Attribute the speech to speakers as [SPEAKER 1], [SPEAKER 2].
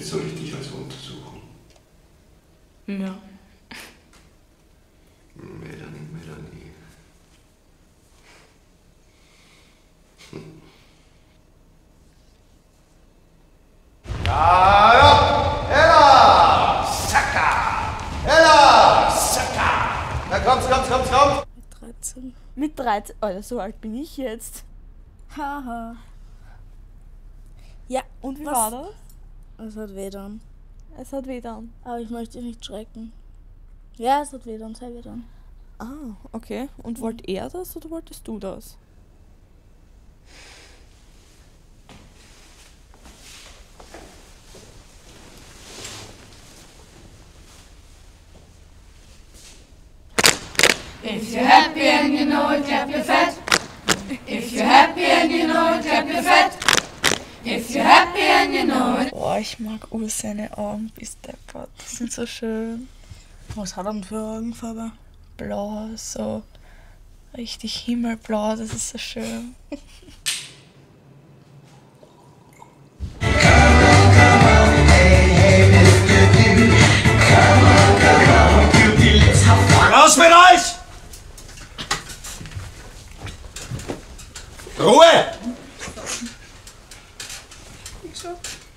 [SPEAKER 1] soll ich dich also untersuchen?
[SPEAKER 2] Ja.
[SPEAKER 1] Melanie, Melanie. Ja, ja! Ella! Saka! Ella! Saka! Na kommst, kommst, kommst, kommst!
[SPEAKER 3] 13.
[SPEAKER 2] Mit 13. Alter, so alt bin ich jetzt.
[SPEAKER 3] Haha. Ja,
[SPEAKER 2] Und wie
[SPEAKER 3] Was?
[SPEAKER 2] war das?
[SPEAKER 3] Es hat weh dann.
[SPEAKER 2] Es hat weh dann.
[SPEAKER 3] Aber ich möchte dich nicht schrecken. Ja, es hat weh dann, sehr weh dann.
[SPEAKER 2] Ah, okay. Und wollte er das oder wolltest du das?
[SPEAKER 4] If you're happy and you know it, clap your fat. If you're happy and you know it, clap your fat. If you're happy and you know it.
[SPEAKER 3] Boah, ich mag Ur seine Augen, oh, bis der Gott. Die sind so schön. Was hat er denn für Augenfarbe? Blau, so richtig himmelblau, das ist so schön. Raus mit euch! Ruhe! Fechou.